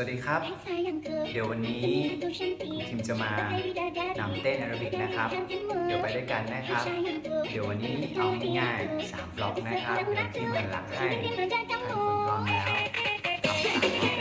วัสดีครับ เดี๋ยววันนี้คิมจะมานำเต้นแอโรบิกนะครับ เดี๋ยวไปด้วยกันนะครับ เดี๋ยววันนี้เอาง่ายๆ3บล็อกนะครับ เดี๋ยวทิมหันหลังให้ถ้าทุกคนพร้อมแล้วทำตาม